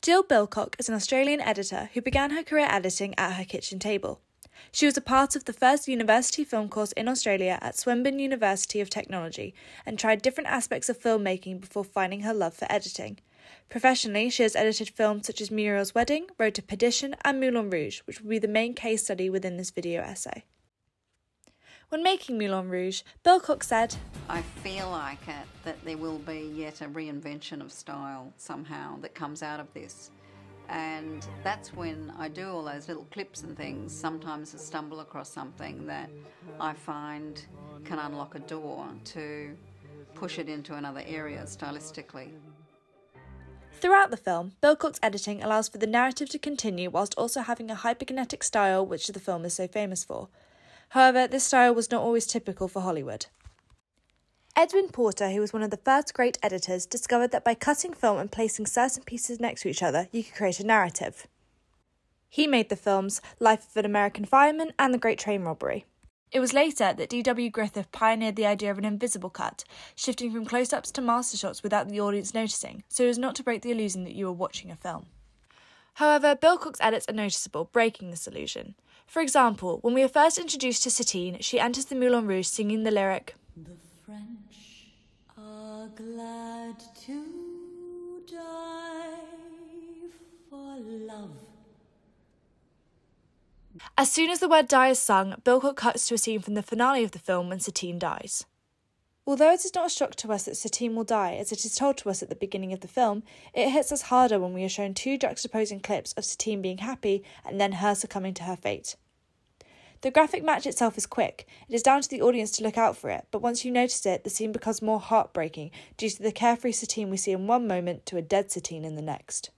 Jill Bilcock is an Australian editor who began her career editing at her kitchen table. She was a part of the first university film course in Australia at Swinburne University of Technology and tried different aspects of filmmaking before finding her love for editing. Professionally, she has edited films such as Muriel's Wedding, Road to Perdition, and Moulin Rouge, which will be the main case study within this video essay. When making Moulin Rouge, Bilcock said, I feel like it that there will be yet a reinvention of style somehow that comes out of this. And that's when I do all those little clips and things. Sometimes I stumble across something that I find can unlock a door to push it into another area stylistically. Throughout the film, Bilcock's editing allows for the narrative to continue whilst also having a hyperkinetic style which the film is so famous for. However, this style was not always typical for Hollywood. Edwin Porter, who was one of the first great editors, discovered that by cutting film and placing certain pieces next to each other, you could create a narrative. He made the films Life of an American Fireman and The Great Train Robbery. It was later that D.W. Griffith pioneered the idea of an invisible cut, shifting from close ups to master shots without the audience noticing, so as not to break the illusion that you were watching a film. However, Bilcock's edits are noticeable, breaking this illusion. For example, when we are first introduced to Satine, she enters the Moulin Rouge singing the lyric The French are glad to die for love. As soon as the word die is sung, Bilcock cuts to a scene from the finale of the film when Satine dies. Although it is not a shock to us that Satine will die, as it is told to us at the beginning of the film, it hits us harder when we are shown two juxtaposing clips of Satine being happy and then her succumbing to her fate. The graphic match itself is quick. It is down to the audience to look out for it, but once you notice it, the scene becomes more heartbreaking due to the carefree Satine we see in one moment to a dead Satine in the next.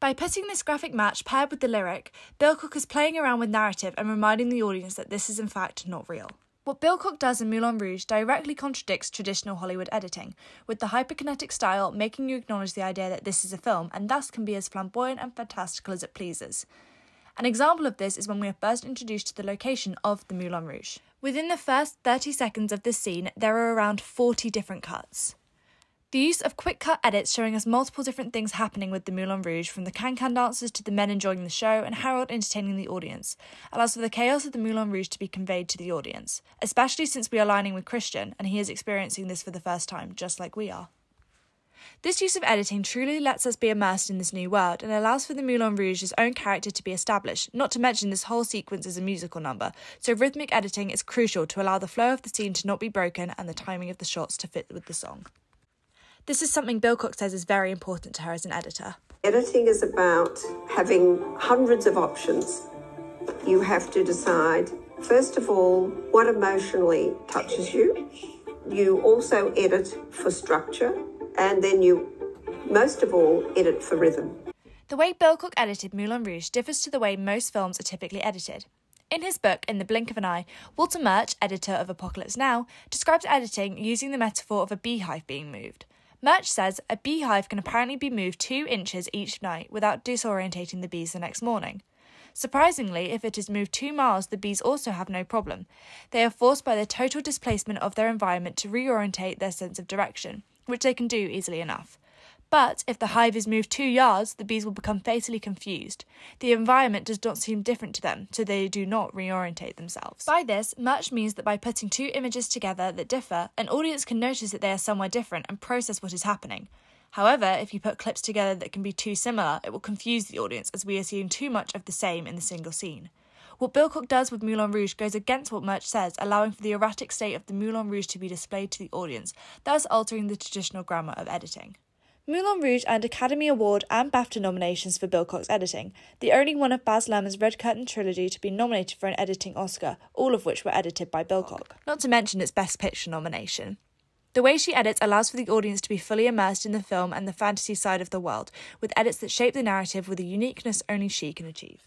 By putting this graphic match paired with the lyric, Bilcock is playing around with narrative and reminding the audience that this is in fact not real. What Bilcock does in Moulin Rouge directly contradicts traditional Hollywood editing, with the hyperkinetic style making you acknowledge the idea that this is a film and thus can be as flamboyant and fantastical as it pleases. An example of this is when we are first introduced to the location of the Moulin Rouge. Within the first 30 seconds of this scene, there are around 40 different cuts. The use of quick cut edits showing us multiple different things happening with the Moulin Rouge, from the can-can dancers to the men enjoying the show and Harold entertaining the audience, allows for the chaos of the Moulin Rouge to be conveyed to the audience, especially since we are lining with Christian and he is experiencing this for the first time, just like we are. This use of editing truly lets us be immersed in this new world and allows for the Moulin Rouge's own character to be established, not to mention this whole sequence is a musical number, so rhythmic editing is crucial to allow the flow of the scene to not be broken and the timing of the shots to fit with the song. This is something Bilcock says is very important to her as an editor. Editing is about having hundreds of options. You have to decide, first of all, what emotionally touches you. You also edit for structure, and then you, most of all, edit for rhythm. The way Bilcock edited Moulin Rouge differs to the way most films are typically edited. In his book, In the Blink of an Eye, Walter Murch, editor of Apocalypse Now, describes editing using the metaphor of a beehive being moved. Murch says a beehive can apparently be moved two inches each night without disorientating the bees the next morning. Surprisingly, if it is moved two miles, the bees also have no problem. They are forced by the total displacement of their environment to reorientate their sense of direction, which they can do easily enough. But if the hive is moved two yards, the bees will become fatally confused. The environment does not seem different to them, so they do not reorientate themselves. By this, Murch means that by putting two images together that differ, an audience can notice that they are somewhere different and process what is happening. However, if you put clips together that can be too similar, it will confuse the audience as we are seeing too much of the same in the single scene. What Bilcock does with Moulin Rouge goes against what Murch says, allowing for the erratic state of the Moulin Rouge to be displayed to the audience, thus altering the traditional grammar of editing. Moulin Rouge earned Academy Award and BAFTA nominations for Bilcock's editing, the only one of Baz Luhrmann's Red Curtain trilogy to be nominated for an editing Oscar, all of which were edited by Bilcock, not to mention its Best Picture nomination. The way she edits allows for the audience to be fully immersed in the film and the fantasy side of the world, with edits that shape the narrative with a uniqueness only she can achieve.